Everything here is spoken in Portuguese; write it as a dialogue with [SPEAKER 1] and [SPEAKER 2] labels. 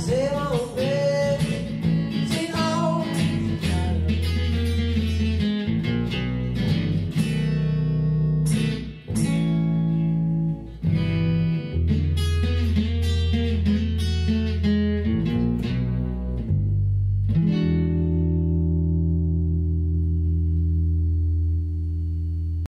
[SPEAKER 1] fazer a